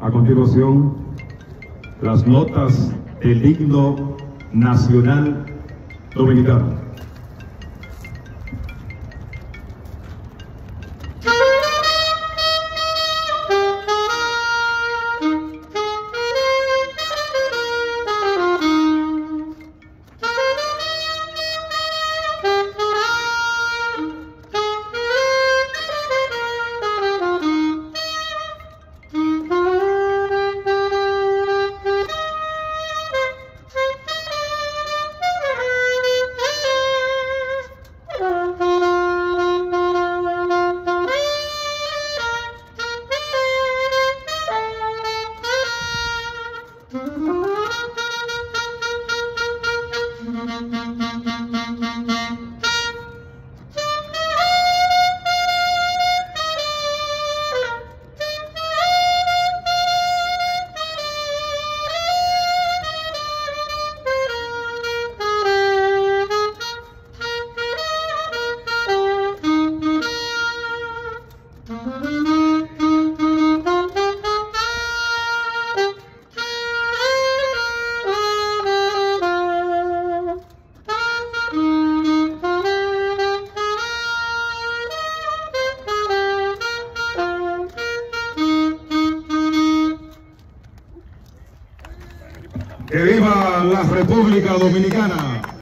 A continuación, las notas del himno nacional dominicano. ¡Que viva la República Dominicana!